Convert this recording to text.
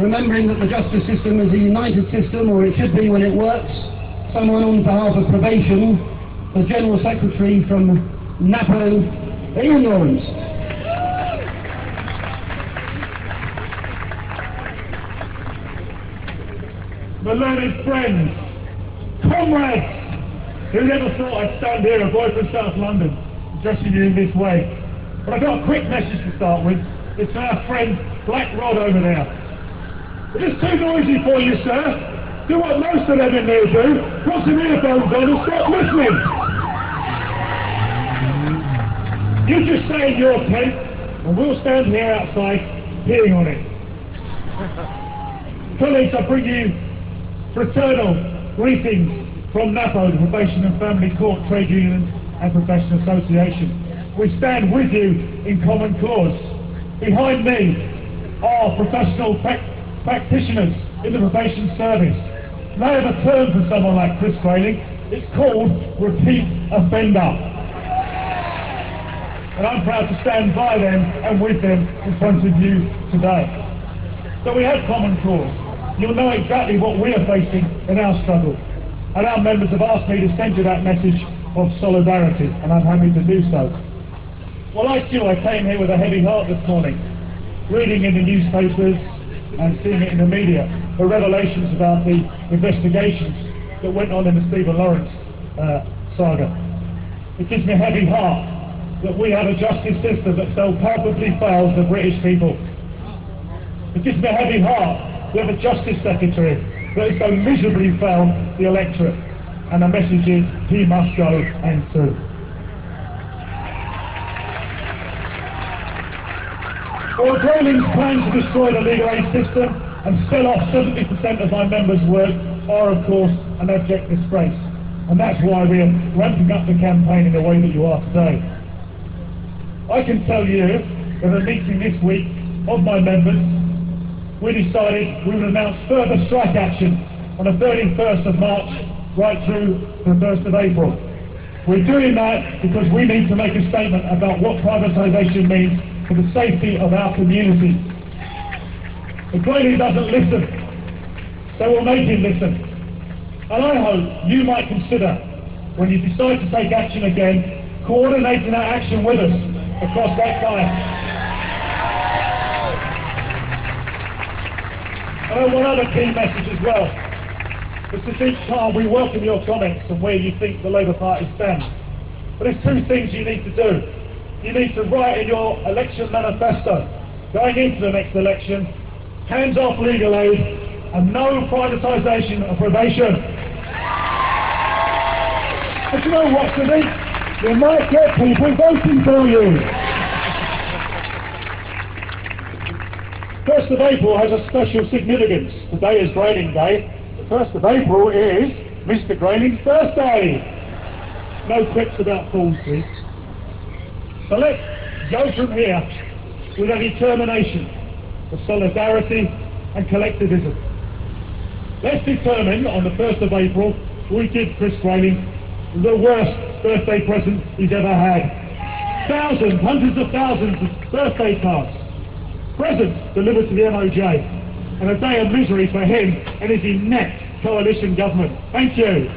remembering that the justice system is a united system, or it should be when it works. Someone on behalf of probation, the General Secretary from NAPO, Ian Lawrence. My learned friends, comrades, who never thought I'd stand here, a boy from South London, addressing you in this way. But I've got a quick message to start with. It's our friend Black Rod over there. It is too noisy for you, sir. Do what most of them in there do. Put some earphones on and stop listening. You just stay in your tent, and we'll stand here outside, peeing on it. Colleagues, I bring you fraternal greetings from NAPO, the Probation and Family Court Trade Union and Professional Association. We stand with you in common cause. Behind me are professional practitioners in the probation service. They have a term for someone like Chris Grayling. It's called repeat offender. And I'm proud to stand by them and with them in front of you today. So we have common cause. You'll know exactly what we are facing in our struggle. And our members have asked me to send you that message of solidarity, and I'm happy to do so. Well, like you, I came here with a heavy heart this morning, reading in the newspapers and seeing it in the media the revelations about the investigations that went on in the Stephen Lawrence uh, saga. It gives me a heavy heart that we have a justice system that so palpably fails the British people. It gives me a heavy heart. We have a justice secretary that has so miserably failed the electorate. And the message is, he must go and soon. Well, Grayling's plan to destroy the legal aid system and sell off 70% of my members' work are, of course, an abject disgrace. And that's why we are ramping up the campaign in the way that you are today. I can tell you that at a meeting this week of my members, we decided we would announce further strike action on the 31st of March right through the 1st of April. We're doing that because we need to make a statement about what privatisation means for the safety of our community. The Grayling doesn't listen, so we'll make him listen. And I hope you might consider, when you decide to take action again, coordinating that action with us across that time. And one other key message as well. This is each time we welcome your comments and where you think the Labour Party stands. But there's two things you need to do. You need to write in your election manifesto, going into the next election, hands off legal aid and no privatisation of probation. But you know what, Sadiq? You might get people voting for you. First of April has a special significance. Today is Grayling Day. The first of April is Mr. Grayling's birthday. No quips about fools, please. So let's go from here with a determination for solidarity and collectivism. Let's determine on the 1st of April we give Chris Grayling the worst birthday present he's ever had. Thousands, hundreds of thousands of birthday cards, presents delivered to the MOJ, and a day of misery for him and his inept coalition government. Thank you.